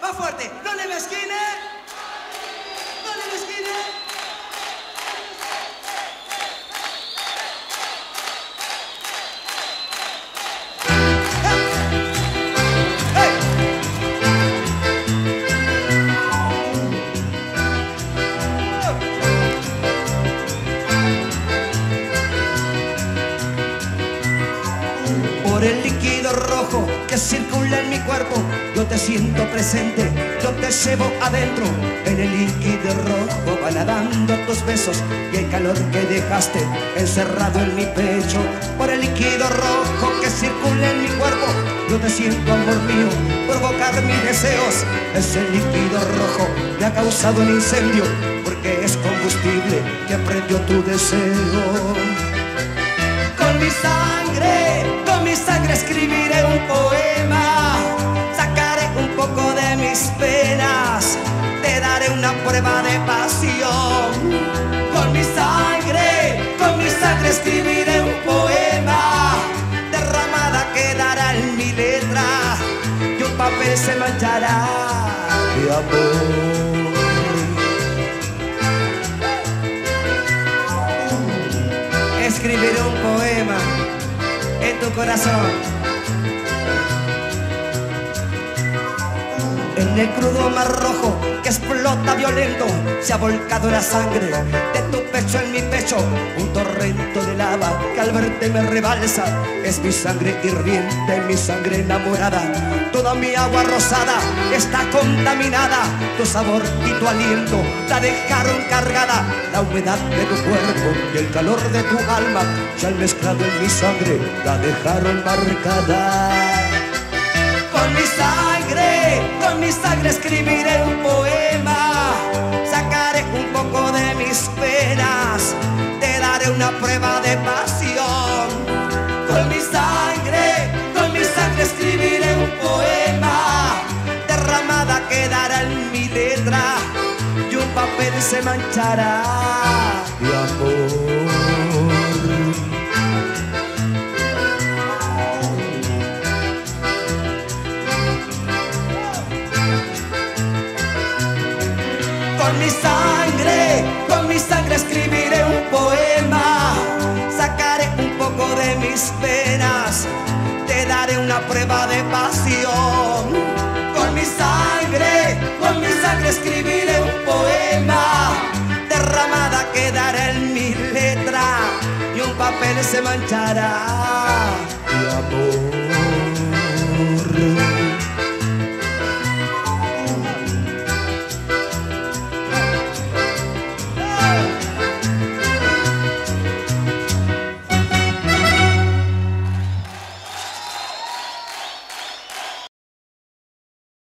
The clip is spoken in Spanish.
más fuerte. No le mezquine. No le mezquine. Por el líquido rojo que circula siento presente, yo te llevo adentro. En el líquido rojo van nadando tus besos y el calor que dejaste encerrado en mi pecho. Por el líquido rojo que circula en mi cuerpo, yo te siento, amor mío, provocar mis deseos. Ese líquido rojo me ha causado un incendio porque es combustible que prendió tu deseo. Con mi sangre, con mi sangre escribiré penas. Te daré una prueba de pasión. Con mi sangre, con mi sangre escribiré un poema. Derramada quedará en mi letra. Y un papel se manchará escribiré un poema en tu corazón. En el crudo mar rojo que explota violento, se ha volcado la sangre de tu pecho en mi pecho, un torrento de lava que al verte me rebalsa. Es mi sangre hirviente, mi sangre enamorada. Toda mi agua rosada está contaminada. Tu sabor y tu aliento la dejaron cargada. La humedad de tu cuerpo y el calor de tu alma se han mezclado en mi sangre, la dejaron marcada. Con mi sangre, con mi sangre escribiré un poema. Sacaré un poco de mis penas. Te daré una prueba de pasión. Con mi sangre, con mi sangre escribiré un poema. Derramada quedará en mi letra. Y un papel se manchará de amor. Con mi sangre, con mi sangre escribiré un poema. Sacaré un poco de mis penas. Te daré una prueba de pasión. Con mi sangre, con mi sangre escribiré un poema. Derramada quedará en mi letra. Y un papel se manchará amor.